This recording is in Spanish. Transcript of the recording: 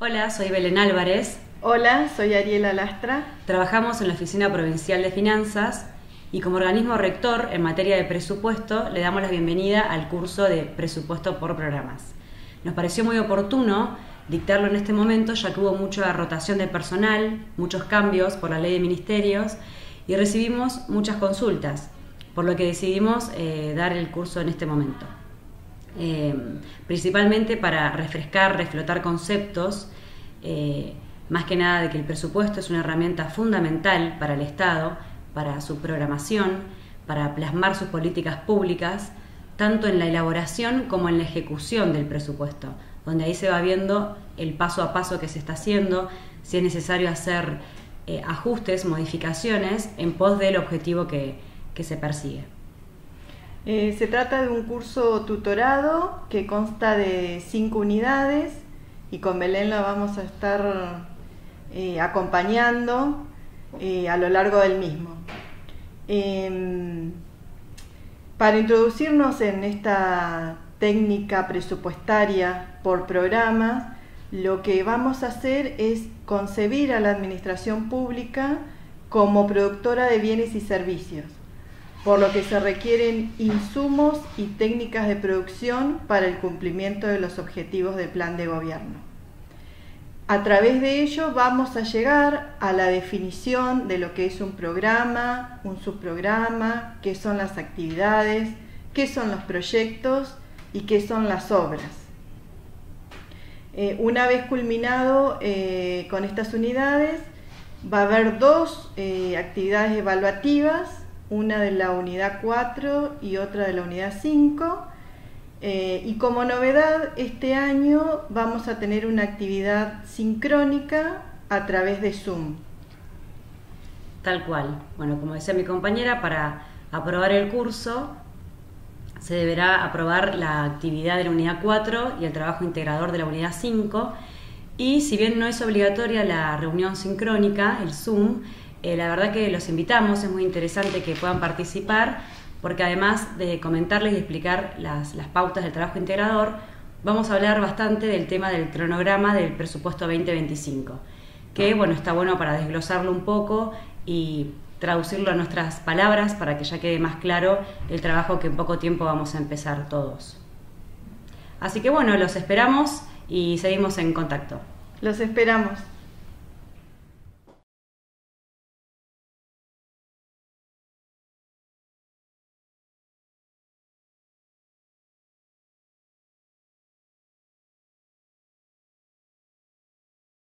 Hola, soy Belén Álvarez. Hola, soy Ariela Lastra. Trabajamos en la Oficina Provincial de Finanzas y como organismo rector en materia de presupuesto le damos la bienvenida al curso de presupuesto por programas. Nos pareció muy oportuno dictarlo en este momento ya que hubo mucha rotación de personal, muchos cambios por la ley de ministerios y recibimos muchas consultas, por lo que decidimos eh, dar el curso en este momento. Eh, principalmente para refrescar, reflotar conceptos, eh, más que nada de que el presupuesto es una herramienta fundamental para el Estado, para su programación, para plasmar sus políticas públicas, tanto en la elaboración como en la ejecución del presupuesto, donde ahí se va viendo el paso a paso que se está haciendo, si es necesario hacer eh, ajustes, modificaciones en pos del objetivo que se persigue. Eh, se trata de un curso tutorado que consta de cinco unidades y con Belén la vamos a estar eh, acompañando eh, a lo largo del mismo. Em, para introducirnos en esta técnica presupuestaria por programas, lo que vamos a hacer es concebir a la administración pública como productora de bienes y servicios por lo que se requieren insumos y técnicas de producción para el cumplimiento de los objetivos del plan de gobierno. A través de ello vamos a llegar a la definición de lo que es un programa, un subprograma, qué son las actividades, qué son los proyectos y qué son las obras. Eh, una vez culminado eh, con estas unidades, va a haber dos eh, actividades evaluativas una de la unidad 4 y otra de la unidad 5. Eh, y como novedad, este año vamos a tener una actividad sincrónica a través de Zoom. Tal cual. Bueno, como decía mi compañera, para aprobar el curso se deberá aprobar la actividad de la unidad 4 y el trabajo integrador de la unidad 5. Y si bien no es obligatoria la reunión sincrónica, el Zoom, eh, la verdad que los invitamos, es muy interesante que puedan participar, porque además de comentarles y explicar las, pautas del trabajo integrador, vamos a hablar bastante del tema del cronograma del presupuesto 2025, que bueno, está bueno para desglosarlo un poco y traducirlo a nuestras palabras para que ya quede más claro el trabajo que en poco tiempo vamos a empezar todos. Así que bueno, los esperamos y seguimos en contacto. Los esperamos.